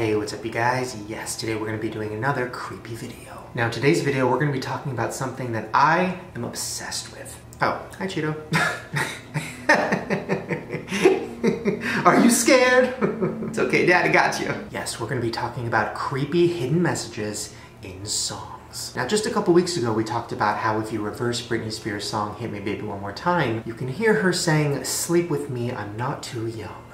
Hey, what's up you guys? Yes, today we're to be doing another creepy video. Now today's video we're to be talking about something that I am obsessed with. Oh, hi Cheeto. Are you scared? it's okay, daddy got you. Yes, we're to be talking about creepy hidden messages in songs. Now, just a couple weeks ago, we talked about how if you reverse Britney Spears' song Hit Me Baby One More Time, you can hear her saying, Sleep with me, I'm not too young.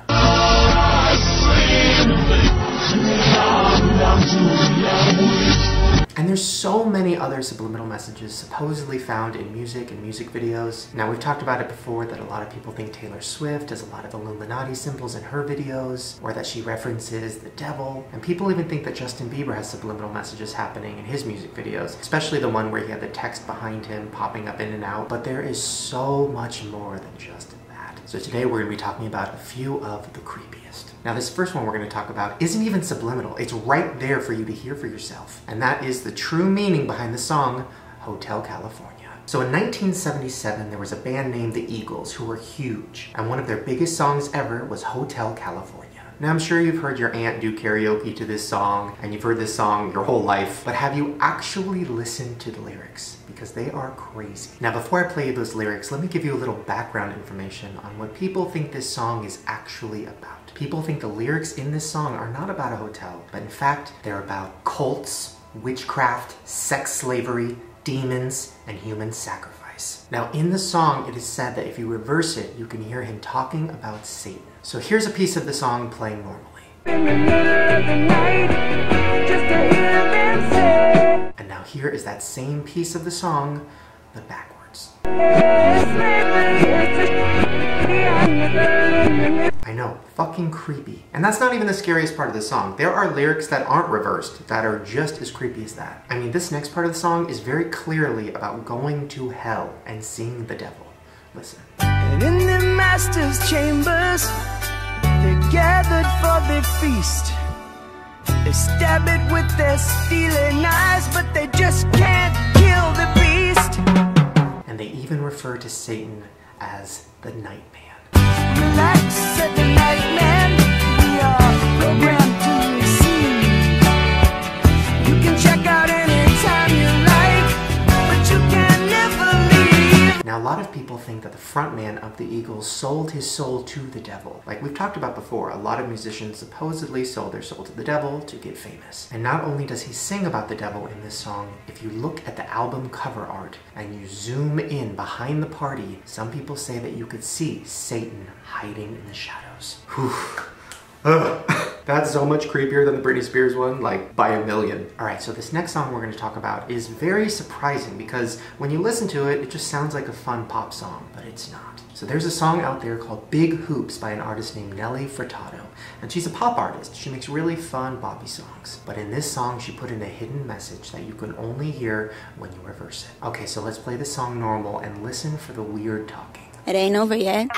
And there's so many other subliminal messages supposedly found in music and music videos. Now we've talked about it before that a lot of people think Taylor Swift has a lot of Illuminati symbols in her videos, or that she references the devil. And people even think that Justin Bieber has subliminal messages happening in his music videos, especially the one where he had the text behind him popping up in and out. But there is so much more than just. So today we're going to be talking about a few of the creepiest. Now this first one we're going to talk about isn't even subliminal. It's right there for you to hear for yourself. And that is the true meaning behind the song Hotel California. So in 1977, there was a band named The Eagles who were huge. And one of their biggest songs ever was Hotel California. Now I'm sure you've heard your aunt do karaoke to this song and you've heard this song your whole life, but have you actually listened to the lyrics? Because they are crazy. Now before I play you those lyrics, let me give you a little background information on what people think this song is actually about. People think the lyrics in this song are not about a hotel, but in fact they're about cults, witchcraft, sex slavery, demons, and human sacrifice. Now in the song it is said that if you reverse it, you can hear him talking about Satan. So here's a piece of the song playing normally. And now here is that same piece of the song, but backwards. I know, fucking creepy. And that's not even the scariest part of the song. There are lyrics that aren't reversed that are just as creepy as that. I mean, this next part of the song is very clearly about going to hell and seeing the devil. Listen. And in the master's chambers, they're gathered for the feast. They stab it with their stealing eyes, but they just can't kill the beast. And they even refer to Satan as the Nightman. Said the nightman. We are programmed Now, a lot of people think that the frontman of the Eagles sold his soul to the devil. Like we've talked about before, a lot of musicians supposedly sold their soul to the devil to get famous. And not only does he sing about the devil in this song, if you look at the album cover art and you zoom in behind the party, some people say that you could see Satan hiding in the shadows. Whew. Ugh. That's so much creepier than the Britney Spears one, like by a million. All right, so this next song we're going to talk about is very surprising because when you listen to it, it just sounds like a fun pop song, but it's not. So there's a song out there called Big Hoops by an artist named Nelly Furtado. And she's a pop artist. She makes really fun boppy songs. But in this song, she put in a hidden message that you can only hear when you reverse it. Okay, so let's play the song normal and listen for the weird talking. It ain't over yet.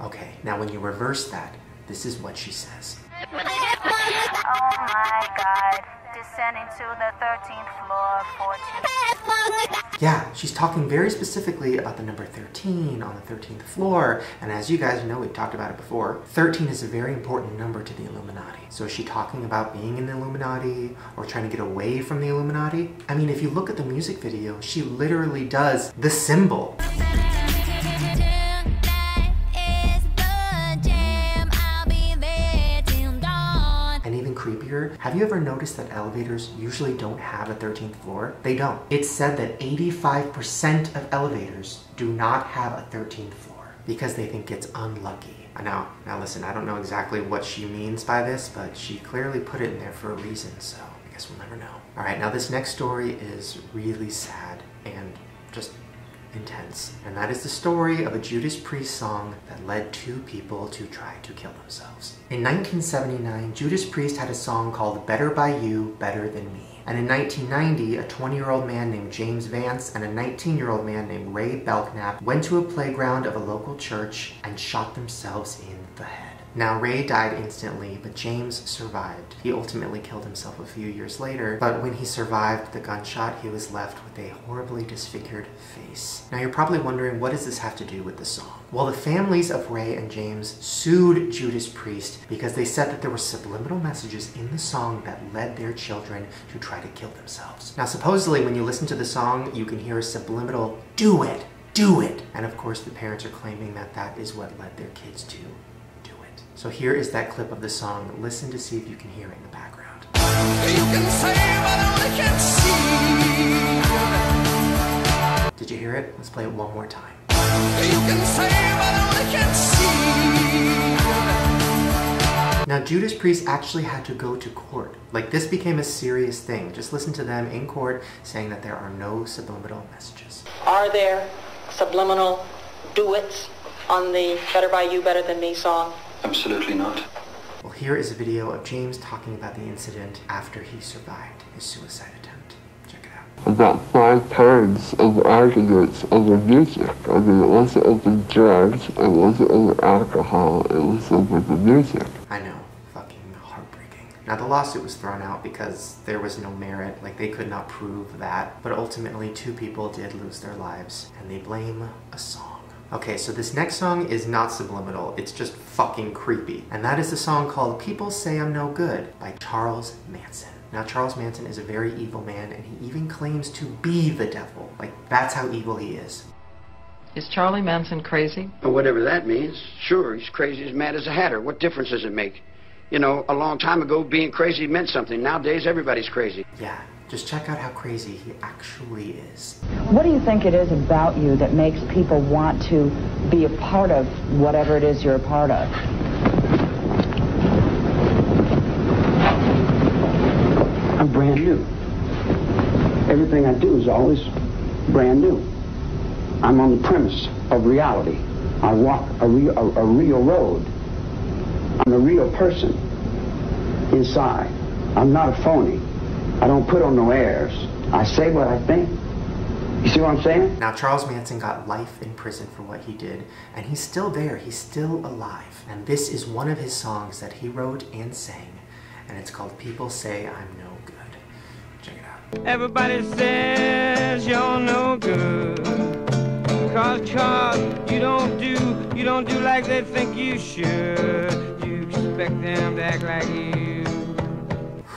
Okay, now when you reverse that, this is what she says. Oh my god. Descending to the 13th floor, 14. Yeah, she's talking very specifically about the number 13 on the 13th floor. And as you guys know, we've talked about it before, 13 is a very important number to the Illuminati. So is she talking about being in the Illuminati or trying to get away from the Illuminati? I mean, if you look at the music video, she literally does the symbol. Have you ever noticed that elevators usually don't have a 13th floor? They don't. It's said that 85% of elevators do not have a 13th floor because they think it's unlucky. Now, now listen, I don't know exactly what she means by this, but she clearly put it in there for a reason, so I guess we'll never know. All right, now this next story is really sad and just intense. And that is the story of a Judas Priest song that led two people to try to kill themselves. In 1979, Judas Priest had a song called Better by You, Better Than Me. And in 1990, a 20 year old man named James Vance and a 19 year old man named Ray Belknap went to a playground of a local church and shot themselves in the head. Now, Ray died instantly, but James survived. He ultimately killed himself a few years later, but when he survived the gunshot, he was left with a horribly disfigured face. Now, you're probably wondering, what does this have to do with the song? Well, the families of Ray and James sued Judas Priest because they said that there were subliminal messages in the song that led their children to try to kill themselves. Now, supposedly, when you listen to the song, you can hear a subliminal, do it, do it. And of course, the parents are claiming that that is what led their kids to. So here is that clip of the song. Listen to see if you can hear it in the background. You can say what only can see. Did you hear it? Let's play it one more time. You can say what only can see. Now, Judas Priest actually had to go to court. Like, this became a serious thing. Just listen to them in court saying that there are no subliminal messages. Are there subliminal duets on the Better By You, Better Than Me song? Absolutely not. Well, here is a video of James talking about the incident after he survived his suicide attempt. Check it out. about five times over arguments over music. I mean, it wasn't over drugs, it wasn't over alcohol, it was over the music. I know, fucking heartbreaking. Now, the lawsuit was thrown out because there was no merit, like, they could not prove that. But ultimately, two people did lose their lives, and they blame a song. Okay, so this next song is not subliminal, it's just fucking creepy. And that is the song called People Say I'm No Good by Charles Manson. Now, Charles Manson is a very evil man, and he even claims to be the devil. Like, that's how evil he is. Is Charlie Manson crazy? Or whatever that means. Sure, he's crazy as mad as a hatter. What difference does it make? You know, a long time ago, being crazy meant something. Nowadays, everybody's crazy. Yeah, just check out how crazy he actually is. What do you think it is about you that makes people want to be a part of whatever it is you're a part of? I'm brand new. Everything I do is always brand new. I'm on the premise of reality. I walk a real, a, a real road. I'm a real person inside. I'm not a phony. I don't put on no airs. I say what I think. You see what I'm saying? Now, Charles Manson got life in prison for what he did, and he's still there. He's still alive. And this is one of his songs that he wrote and sang, and it's called People Say I'm No Good. Check it out. Everybody says you're no good. Cause, cause you don't do, you don't do like they think you should. You expect them to act like you.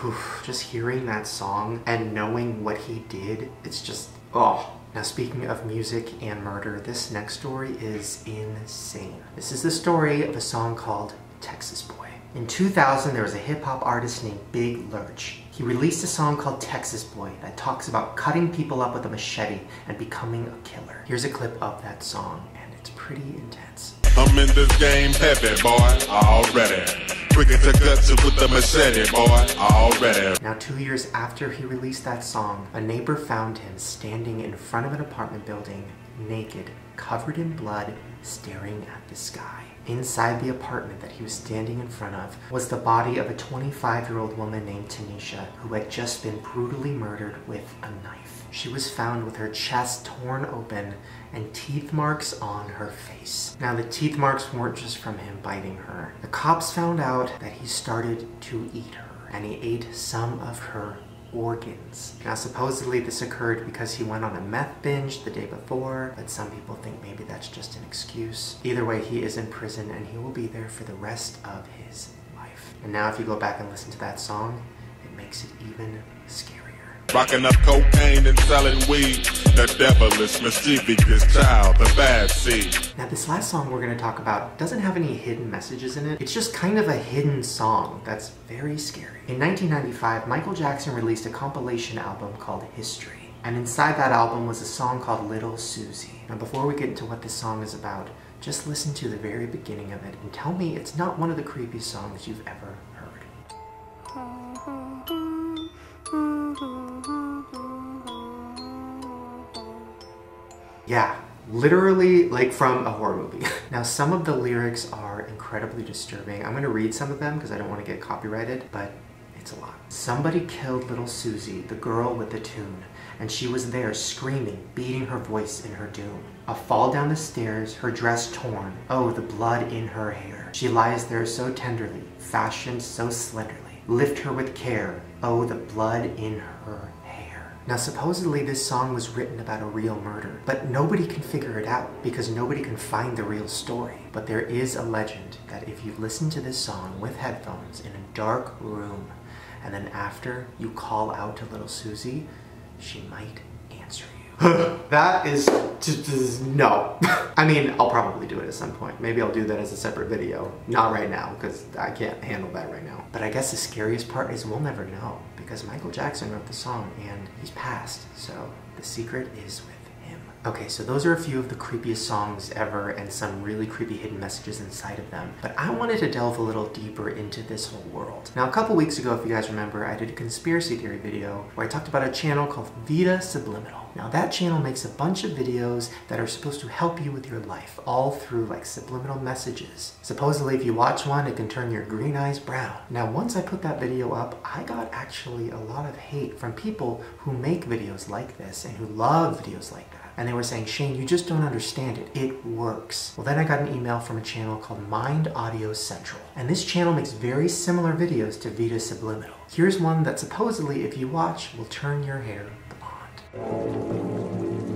Whew, just hearing that song and knowing what he did, it's just, oh. Now, speaking of music and murder, this next story is insane. This is the story of a song called Texas Boy. In 2000, there was a hip hop artist named Big Lurch. He released a song called Texas Boy that talks about cutting people up with a machete and becoming a killer. Here's a clip of that song, and it's pretty intense. I'm in this game heavy, boy, already. Quicker to guts with the machete, boy, already. Now, two years after he released that song, a neighbor found him standing in front of an apartment building, naked, covered in blood, staring at the sky. Inside the apartment that he was standing in front of was the body of a 25 year old woman named Tanisha, who had just been brutally murdered with a knife. She was found with her chest torn open and teeth marks on her face. Now, the teeth marks weren't just from him biting her. The cops found out that he started to eat her, and he ate some of her organs. Now, supposedly this occurred because he went on a meth binge the day before, but some people think maybe that's just an excuse. Either way, he is in prison and he will be there for the rest of his life. And now, if you go back and listen to that song, it makes it even scarier. Rocking up cocaine and selling weed. The devilish, mischievous child, the bad seed. Now, this last song we're going to talk about doesn't have any hidden messages in it. It's just kind of a hidden song that's very scary. In 1995, Michael Jackson released a compilation album called History. And inside that album was a song called Little Susie. Now, before we get into what this song is about, just listen to the very beginning of it and tell me it's not one of the creepiest songs you've ever Yeah, literally like from a horror movie. now, some of the lyrics are incredibly disturbing. I'm gonna read some of them because I don't want to get copyrighted, but it's a lot. Somebody killed little Susie, the girl with the tune, and she was there screaming, beating her voice in her doom. A fall down the stairs, her dress torn, oh, the blood in her hair. She lies there so tenderly, fashioned so slenderly. Lift her with care, oh, the blood in her hair. Now, supposedly this song was written about a real murder, but nobody can figure it out because nobody can find the real story. But there is a legend that if you listen to this song with headphones in a dark room, and then after you call out to little Susie, she might. that is no. I mean, I'll probably do it at some point. Maybe I'll do that as a separate video. Not right now, because I can't handle that right now. But I guess the scariest part is we'll never know, because Michael Jackson wrote the song and he's passed. So the secret is with him. Okay, so those are a few of the creepiest songs ever and some really creepy hidden messages inside of them. But I wanted to delve a little deeper into this whole world. Now, a couple weeks ago, if you guys remember, I did a conspiracy theory video where I talked about a channel called Vita Subliminal. Now, that channel makes a bunch of videos that are supposed to help you with your life, all through like subliminal messages. Supposedly, if you watch one, it can turn your green eyes brown. Now, once I put that video up, I got actually a lot of hate from people who make videos like this and who love videos like that. And they were saying, Shane, you just don't understand it. It works. Well, then I got an email from a channel called Mind Audio Central. And this channel makes very similar videos to Vita Subliminal. Here's one that supposedly, if you watch, will turn your hair 何?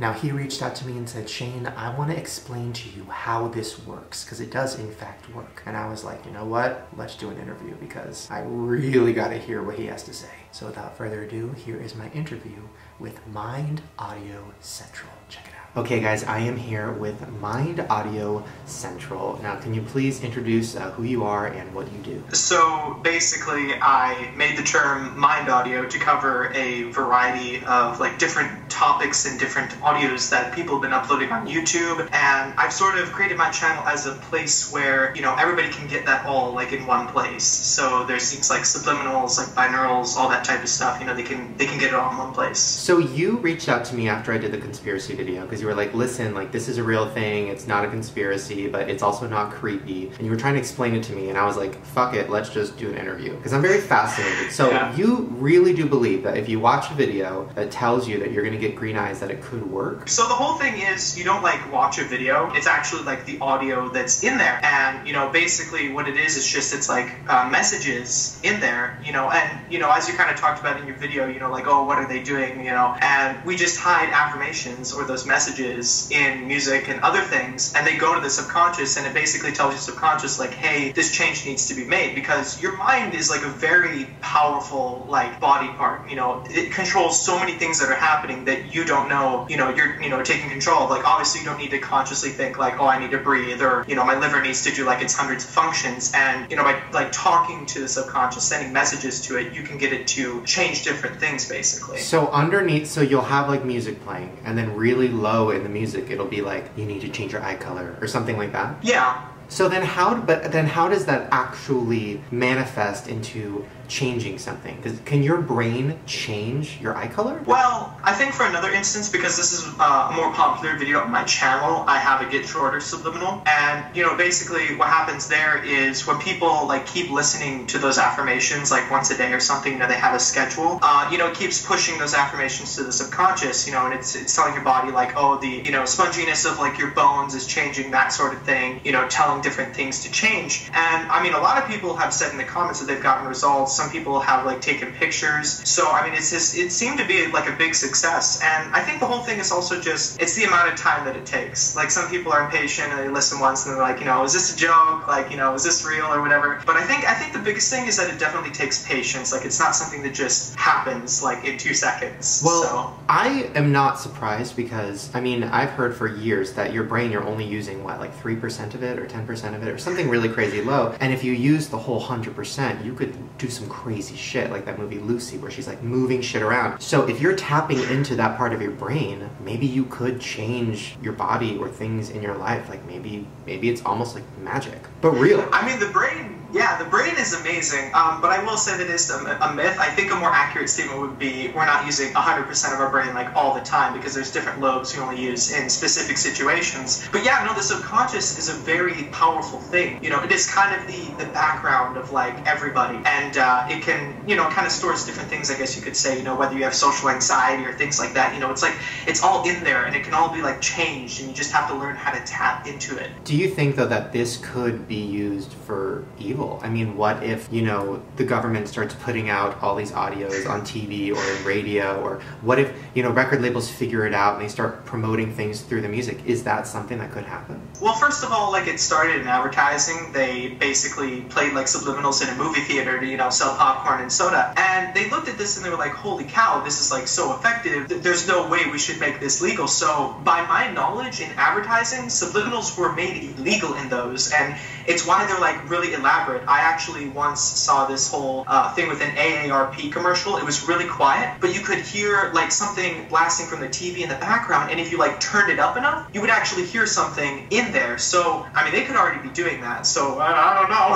Now he reached out to me and said, Shane, I want to explain to you how this works because it does in fact work. And I was like, you know what? Let's do an interview because I really got to hear what he has to say. So without further ado, here is my interview with Mind Audio Central. Check it out. Okay, guys, I am here with Mind Audio Central. Now, can you please introduce uh, who you are and what you do? So basically, I made the term mind audio to cover a variety of like different topics and different audios that people have been uploading on YouTube. And I've sort of created my channel as a place where you know everybody can get that all like in one place. So there's things like subliminals, like binaurals, all that type of stuff. You know, they can they can get it all in one place. So you reached out to me after I did the conspiracy video because you were like, listen, like this is a real thing. It's not a conspiracy, but it's also not creepy. And you were trying to explain it to me, and I was like, fuck it, let's just do an interview because I'm very fascinated. So Yeah. you really do believe that if you watch a video that tells you that you're gonna get green eyes, that it could work? So the whole thing is you don't like watch a video. It's actually like the audio that's in there, and you know basically what it is is just it's like uh, messages in there, you know, and you know as you kind of talked about in your video, you know like oh what are they doing, you know, and we just hide affirmations or those messages in music and other things, and they go to the subconscious, and it basically tells your subconscious like hey this change needs to be made because your mind is like a very powerful like body part, you know, it controls so many things that are happening that you don't know, you know, you're, you know, taking control of. Like, obviously, you don't need to consciously think, like, oh, I need to breathe, or, you know, my liver needs to do, like, its hundreds of functions. And, you know, by, like, talking to the subconscious, sending messages to it, you can get it to change different things, basically. So underneath, so you'll have like music playing, and then really low in the music, it'll be like you need to change your eye color or something like that. Yeah. So then how, but then how does that actually manifest into changing something? can your brain change your eye color? Well, I think for another instance, because this is uh, a more popular video on my channel, I have a Get Shorter subliminal. And, you know, basically what happens there is when people, like, keep listening to those affirmations, like, once a day or something, you know, they have a schedule, uh, you know, keeps pushing those affirmations to the subconscious, you know, and it's, it's telling your body, like, oh, the, you know, sponginess of, like, your bones is changing, that sort of thing, you know, telling different things to change. And, I mean, a lot of people have said in the comments that they've gotten results. Some people have, like, taken pictures. So, I mean, it's just, it seemed to be, like, a big success. And I think the whole thing is also just, it's the amount of time that it takes. Like, some people are impatient and they listen once and they're like, you know, is this a joke? Like, you know, is this real or whatever? But I think, I think the biggest thing is that it definitely takes patience. Like, it's not something that just happens, like, in two seconds. Well, so. I am not surprised because I mean I've heard for years that your brain you're only using what like three percent of it or ten percent of it or something really crazy low. And if you use the whole hundred percent, you could do some crazy shit like that movie Lucy where she's like moving shit around. So if you're tapping into that part of your brain, maybe you could change your body or things in your life. Like maybe maybe it's almost like magic, but real. I mean, the brain Yeah, the brain is amazing, um, but I will say that it's a, a, myth. I think a more accurate statement would be we're not using 100% of our brain like all the time because there's different lobes we only use in specific situations. But yeah, no, the subconscious is a very powerful thing. You know, it is kind of the, the background of like everybody, and uh, it can, you know, kind of stores different things. I guess you could say, you know, whether you have social anxiety or things like that. You know, it's like it's all in there, and it can all be like changed, and you just have to learn how to tap into it. Do you think though that this could be used for evil? I mean, what if, you know, the government starts putting out all these audios on TV or in radio? Or what if, you know, record labels figure it out and they start promoting things through the music? Is that something that could happen? Well, first of all, like it started in advertising. They basically played like subliminals in a movie theater to, you know, sell popcorn and soda. And they looked at this and they were like, holy cow, this is like so effective. There's no way we should make this legal. So, by my knowledge in advertising, subliminals were made illegal in those. And it's why they're like really elaborate. I actually once saw this whole uh, thing with an AARP commercial. It was really quiet, but you could hear like something blasting from the TV in the background, and if you like turned it up enough, you would actually hear something in there. So I mean, they could already be doing that. So I, I don't know.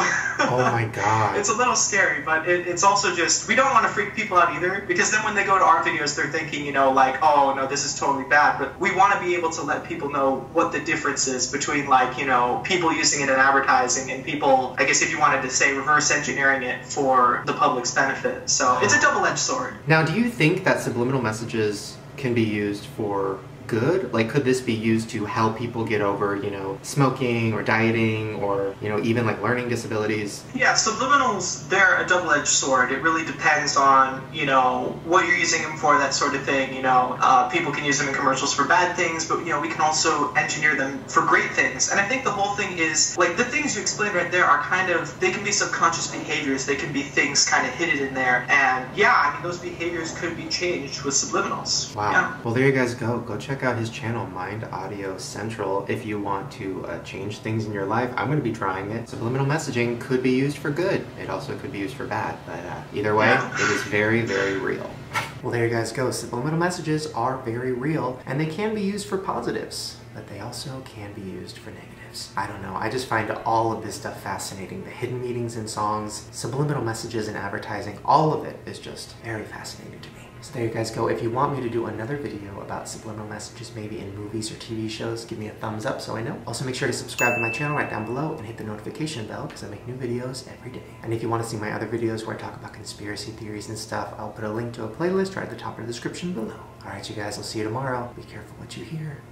oh my god. It's a little scary, but it, it's also just we don't want to freak people out either, because then when they go to our videos, they're thinking, you know, like, oh no, this is totally bad. But we want to be able to let people know what the difference is between like, you know, people using it in advertising and people. I guess if you wanted to say reverse engineering it for the public's benefit. So it's a double edged sword. Now, do you think that subliminal messages can be used for good? Like, could this be used to help people get over, you know, smoking or dieting or, you know, even like learning disabilities? Yeah, subliminals, they're a double edged sword. It really depends on, you know, what you're using them for, that sort of thing. You know, uh, people can use them in commercials for bad things, but, you know, we can also engineer them for great things. And I think the whole thing is, like, the things you explained right there are kind of, they can be subconscious behaviors, they can be things kind of hidden in there. And yeah, I mean, those behaviors could be changed with subliminals. Wow. Yeah. Well, there you guys go. Go check out his channel, Mind Audio Central, if you want to uh, change things in your life. I'm going to be trying it. Subliminal messaging could be used for good. It also could be used for bad. But uh, either way, it is very, very real. Well, there you guys go. Subliminal messages are very real, and they can be used for positives, but they also can be used for negatives. I don't know. I just find all of this stuff fascinating. The hidden meanings in songs, subliminal messages in advertising, all of it is just very fascinating to me. So there you guys go. If you want me to do another video about subliminal messages, maybe in movies or TV shows, give me a thumbs up so I know. Also make sure to subscribe to my channel right down below and hit the notification bell because I make new videos every day. And if you want to see my other videos where I talk about conspiracy theories and stuff, I'll put a link to a playlist right at the top of the description below. Alright you guys, I'll see you tomorrow. Be careful what you hear.